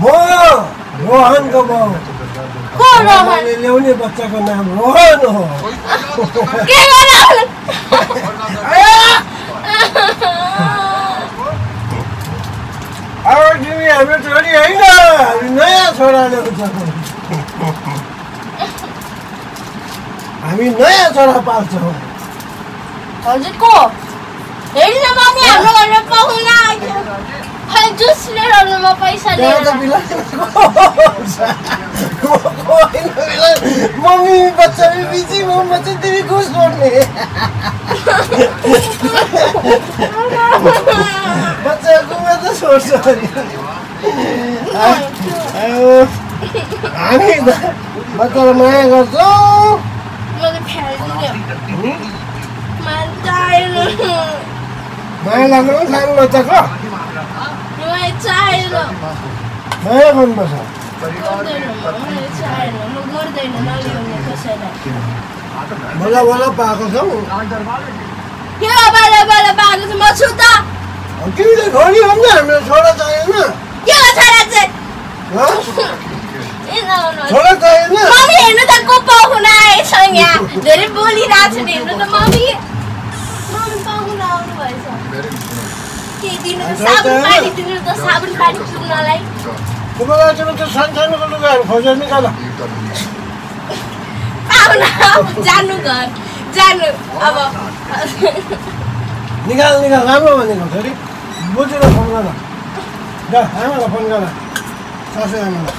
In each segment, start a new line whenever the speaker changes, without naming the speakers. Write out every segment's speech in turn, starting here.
म रोहनको बाउ मैले ल्याउने बच्चाको नाम रोहन हो। अब तिमी हाम्रो छोरी होइन हामी नयाँ छोरा ल्याउँछ हामी नयाँ छोरा पाल्छौँ
हजुर को हेर्नु मम्मी हाम्रो घरमा पाहुना जुस लिएर आउनु म पैसा
त
लिएर
मम्मी बच्चा भी बिजी म बच्चा तिमी खुस गर्ने बच्चाकोमा त छोड्छ नि आयो, हामी त बच्चालाई माया गर्छौँ माया लाग्नु
मलाई चाहिएन
माया गर्नुपर्छ
मलाई चाहिएन म गर्दैन नल्याउने कसैलाई
बल्ल बल्ल पाएको छौ तिमीले छोरी हो नि हाम्रो छोरा चाहिएन
छोरा
चाहिएन
धेरै बोलिरहेको छ हेर्नु त मम्मी दिनु त साबुन पानी दिनु त साबुन पानी पिउनलाई
तिमीलाई तिमी त्यो सानसानोको लुगाहरू खोजेर निकाल।
जानु घर जानु अब।
निकाल निकाल राम्रो भनेको छोरी। बुझेर फोन गर। आमालाई फोन गर। सासू आमालाई।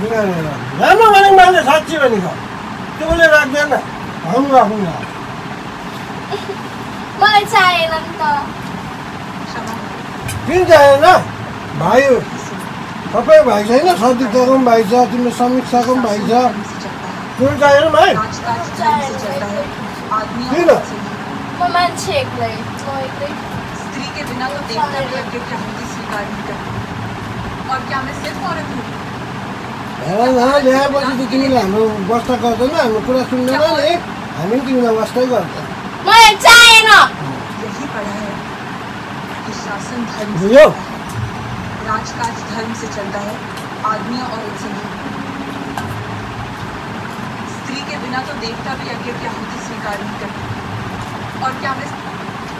निकाल राम्रो भनेको मैले साँच्ची भनेको तिमीले राख्दैन। हम राखौँला
मलाई चाहिएन नि त।
किन चाहिएन भाइ सबै भाइ छैन सदिकको पनि भाइ छ तिम्रो समीक्षाको पनि भाइ छ। तिम्रो चाहिएन भाइ। किन?
म मान्छे एक्लै म एक्लै।
स्त्री के बिना तो देवता भी अज्ञ क्या होती स्वीकार नहीं करती और क्या मैं सिर्फ औरत हूँ
हेर न ल्याएपछि त तिमीले हाम्रो बस्दा गर्दैन हाम्रो कुरा सुन्दैन नि। हामी पनि तिमीलाई वास्तै गर्छ
मलाई चाहिएन
यही पढ़ा है कि शासन धर्म से
बुझ्यौ
चलता है राजकाज धर्म से चलता है आदमी और औरत से नहीं स्त्री के बिना तो देवता भी अज्ञ क्या होती स्वीकार नहीं करती। और क्या मैं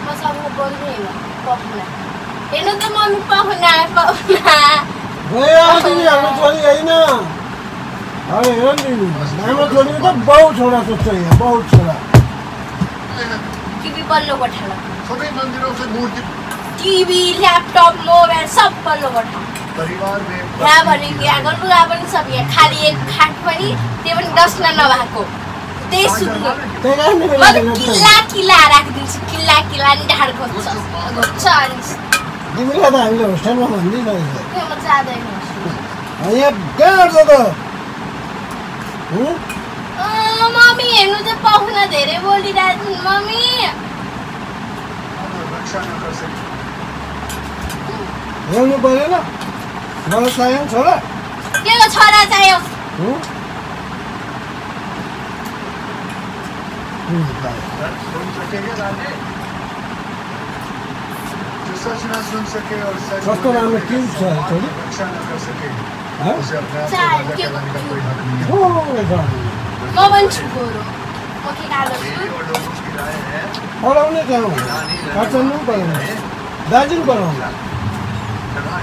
मसँग बोल्दैन पाहुना हेर्नु त मम्मी पाहुना पाहुना
गयो तिमी हाम्रो छोरी होइन अरे हेर नि हाम्रो छोरीको त बहुत छोरा सोध्छ यहाँ बहुत छोरा
टिभी पल्लो कोठामा
सभी मंदिरों से मूर्ति
टिभी ल्यापटप मोबाइल सब पल्लो कोठा
परिवार में
यहाँ भने यहाँ लुगा पनि सब यहाँ खाली एक खाट पनि त्यो पनि डस्ना नभएको। त्यही सुत्नु। किल्ला किल्ला राखिदिन्छु किल्ला किल्ला नि ढाड घोच्छ। घोच्छ अनि।
होस्टेलमा
मम्मी हेर्नु त पाहुना धेरै बोलिरहेको छ मम्मी।
रक्षा न कर सके
हेर्नु परेन गलत लाग्यो नि छोरा
के को छोरा चाहियो
कस्तो राम्रो
को
छ छोरी पढाउने कहाँ हो काठमाडौँ पनि पढाउने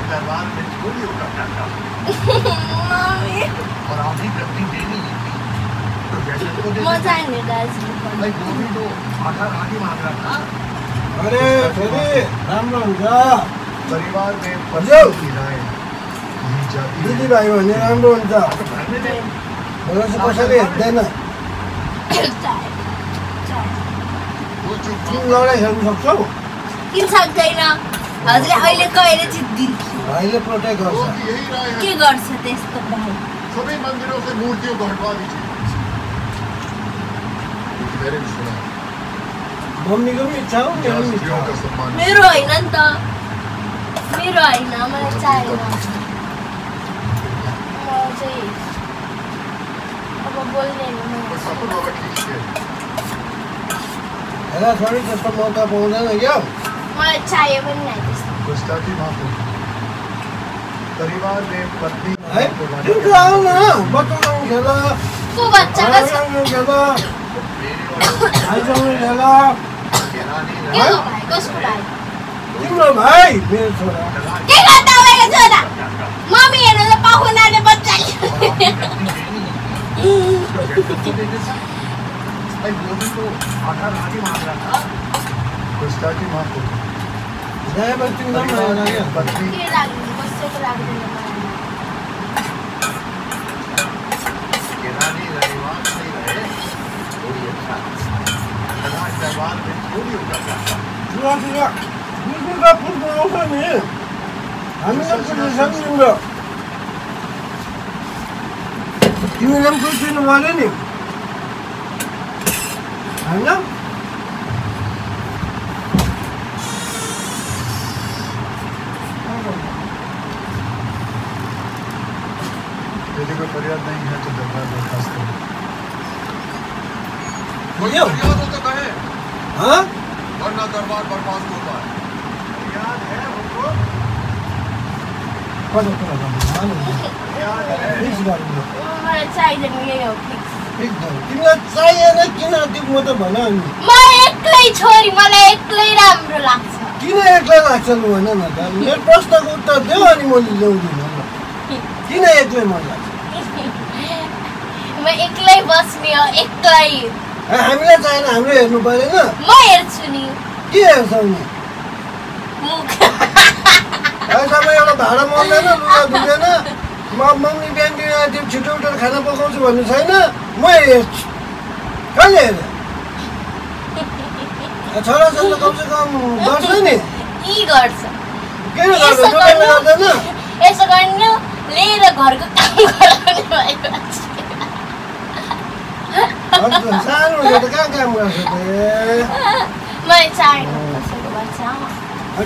दरबार में चोरी और तो जैसे तो। भाई तो आधा मांग रहा था
अरे
परिवार में की राय
दिदीभाइ भने राम्रो हुन्छ कसैले हेर्दैन लडाइँ खेल्नु सक्छौ
किन सक्दैन हजुरले अहिले कहिले जित्दिन्छु
भाइले प्रोटेक्ट गर्छ।
के गर्छ त्यस्तो भाइ
सभी मंदिरों से मूर्तियों सुना है,
मम्मीको पनि इच्छा हो मेरो पनि इच्छा हो।
मेरो होइन नि त। मेरो होइन मलाई चाहिएन म चाहिँ अब बोल्ने होइन
छोरी त्यस्तो मौका पाउँदैन क्या?
मलाई चाहियो पनि नै
गुस्ताखी माफ. होगी
परिवार में पत्नी
है न
को के भाइ कसको भाइ
तिम्रो भाइ मेरो छोरा
के गर्दा भएको छोरा मम्मी हेर्नु त पाहुनाले बच्चा
भी तो आधा राजी मांग रहा था कृष्णा की माँ को
ड्राइभर तिमीलाई पनि माया लाग्यो
पत्नी
के लाग्नु कसैको लाग्दैन मलाई
केरानी रविवार नहीं रहे थोड़ी अच्छा कदाच दरबार में थोड़ी उतर जाता
ठुलाठुला बुझ्नुका फुल आउँछ नि हामीलाई बुझ्नु सक्दिनँ तिमीले पनि बुझिदिनु पऱ्यो नि
यदि कोई फरियाद नहीं है तो दरबार बर्खास्त करो
यो
फरियाद हो तो कहे?
हाँ?
वरना दरबार बर्बाद होता है
फरियाद है हमको।
कता कुरा गर्नु फिक्स गर्नु
मलाई चाहिँदैन यही हो फिक्स
फिक्स तिमीलाई चाहिएन किन त्यो म त भन अनि
म एक्लै छोरी मलाई एक्लै राम्रो लाग्छ।
किन एक्लै लाग्छ लु भन न त मेरो प्रश्नको उत्तर देऊ अनि म ल्याउँदिनँ। किन एक्लै मन लाग्छ
म एक्लै बस्ने हो एक्लै।
हामीलाई चाहिएन हाम्रो हेर्नु परेन।
म हेर्छु नि।
के हेर्छौ नि अहिलेसम्म एउटा भाडा मर्दैन लुगा धुँदैन। म मम्मी बिहान बिहान त्यो छिटो उठेर खाना पकाउँछु भन्ने छैन। म हेर्छु। कहिले हेरेँ? छोरा छोरा कमसे कम गर्छ नि।
गर्छ।
किन गर्छ? गर्दैन?
यसो गर्नु। लिएर घरको काम गराउने भएको छ।
अन्त सानो त कहाँ काम गर्छ त ए
मलाई चाहिएन कसैको बच्चा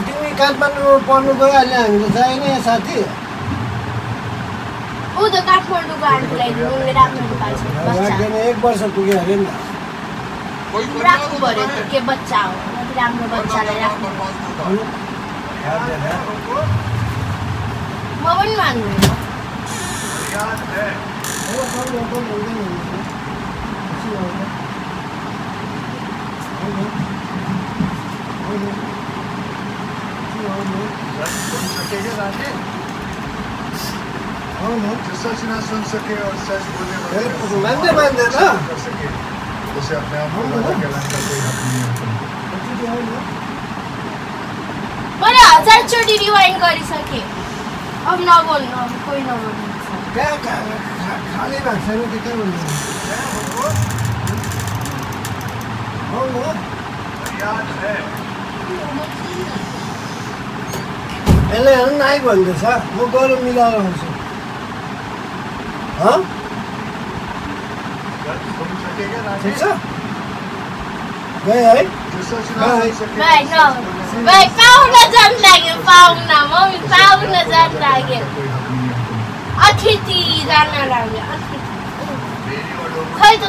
तिमी काठमाडौँ पढ्नु गइहाल्ने हामीले चाहिने साथी
ऊ त काठमाडौँको आन्टीलाई उनले राख्नु पाएछ बच्चा
राख्दैन एक वर्ष पुग्यो अरे नि
राख्नु
त
के बच्चा हो राम्रो बच्चालाई राख्नु म पनि मान्दैन
मान्दै मान्दैन
को का
मैले हजारचोटि रिवाइन्ड गरिसकेँ। अब नबोल्नु कोही नबोल्नु
खाली त्यो के
फरियाद है
यसले हेर नाइ भन्दैछ म गएर मिलाएर आउँछु हँ
सच सुन सकेगा राजे
ठिक छ गएँ है
अतिथि खै त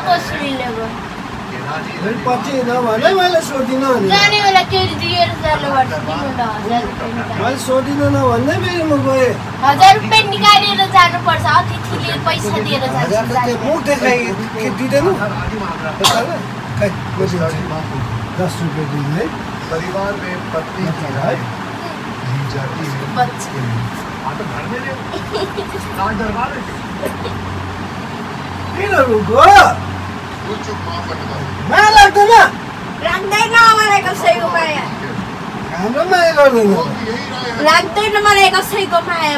पछि नभने मैले सोधिनँ
जाने बेला दिएर जानुपर्छ तिमीलाई हजार रुपियाँ निकालेर
मैले सोधिनँ नभन्दै फेरि म गएँ
हजार रुपियाँ निकालेर जानुपर्छ अतिथिले पैसा दिएर जान्छ
मुख देखाइ के दिँदैन? खै दस रुपियाँ दिनु
परिवार में पत्नी की राय ली जाती है।
किन रुको माया लाग्दैन
लाग्दैन मलाई कसैको माया।
हाम्रो माया गर्दैन।
लाग्दैन मलाई कसैको माया।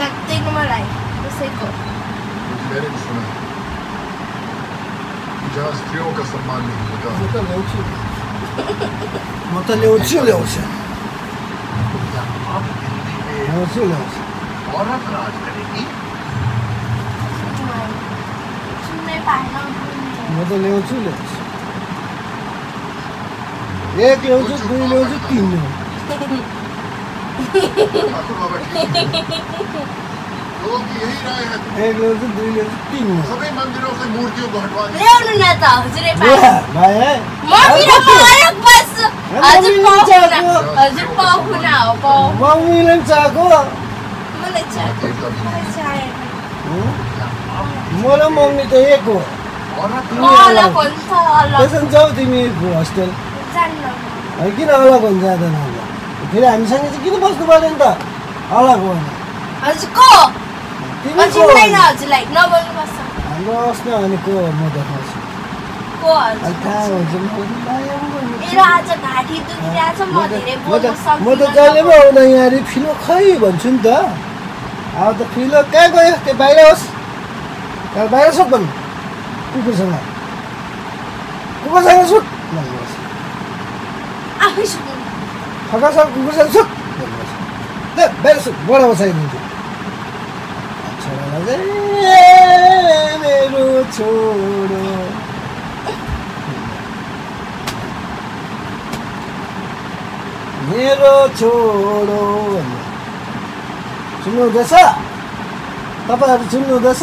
लाग्दैन मलाई कसैको।
जहाँ स्त्रियों का सम्मान नहीं
म
होता
त ल्याउँछु। म त ल्याउँछु ल्याउँछु। ल्याउँछु त ल्याउँछु ल्याउँछु एक ल्याउँछु दुई ल्याउँछु तिन ल्याउँछु एक दुई ल्याउँछु तिन
से मूर्तियों को हटवा
ल्याउनु न त
भाइ
मम्मी र हजुर हो
मम्मीले
मलाई मलाई
मम्मी त एक हो
अलग
अलग
हुन्छ
त्यसो जाऊ तिमी होस्टेल किन अलग हुन्छ जाँदैन फेरि हामीसँग चाहिँ किन बस्नु पऱ्यो नि त अलग हो हाम्रो अनि को म देखाउँछु म त- जहिले पनि आउँदा यहाँ फिलो खै भन्छु नि त अब त फिलो कहाँ गयो त्यो बाहिर होस् बाहिर भन्नु कुकुरसँग कुकुरसँग सुत भन्नुहोस्
आफै
खकासँग कुकुरसँग सुत भन्नुहोस् ल बाहिर सुत बडा बसाइदिन्छु छोरालाई चाहिँ "ए, मेरो छोरो मेरो छोरो भन्नु सुन्नुहुँदैछ तपाईँहरू सुन्नुहुँदैछ